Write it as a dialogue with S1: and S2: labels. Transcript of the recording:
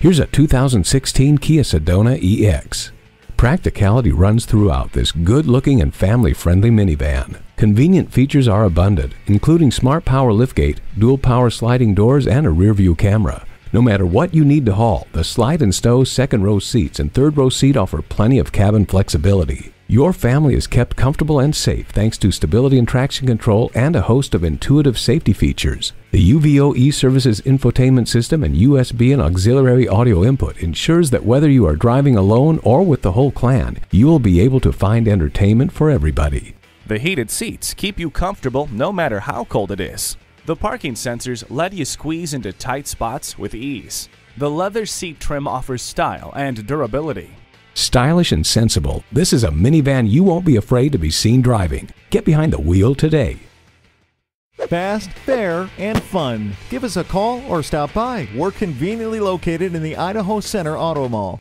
S1: Here's a 2016 Kia Sedona EX. Practicality runs throughout this good-looking and family-friendly minivan. Convenient features are abundant, including smart power liftgate, dual power sliding doors, and a rear-view camera. No matter what you need to haul, the slide and stow second row seats and third row seat offer plenty of cabin flexibility. Your family is kept comfortable and safe thanks to stability and traction control and a host of intuitive safety features. The UVO e-services infotainment system and USB and auxiliary audio input ensures that whether you are driving alone or with the whole clan, you will be able to find entertainment for everybody.
S2: The heated seats keep you comfortable no matter how cold it is. The parking sensors let you squeeze into tight spots with ease. The leather seat trim offers style and durability.
S1: Stylish and sensible, this is a minivan you won't be afraid to be seen driving. Get behind the wheel today.
S3: Fast, fair, and fun. Give us a call or stop by. We're conveniently located in the Idaho Center Auto Mall.